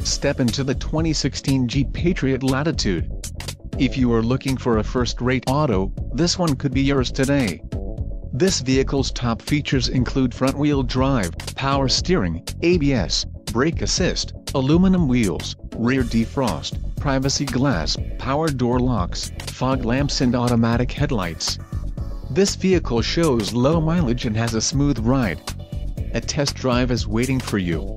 Step into the 2016 Jeep Patriot Latitude. If you are looking for a first-rate auto, this one could be yours today. This vehicle's top features include front-wheel drive, power steering, ABS, brake assist, aluminum wheels, rear defrost, privacy glass, power door locks, fog lamps and automatic headlights. This vehicle shows low mileage and has a smooth ride. A test drive is waiting for you.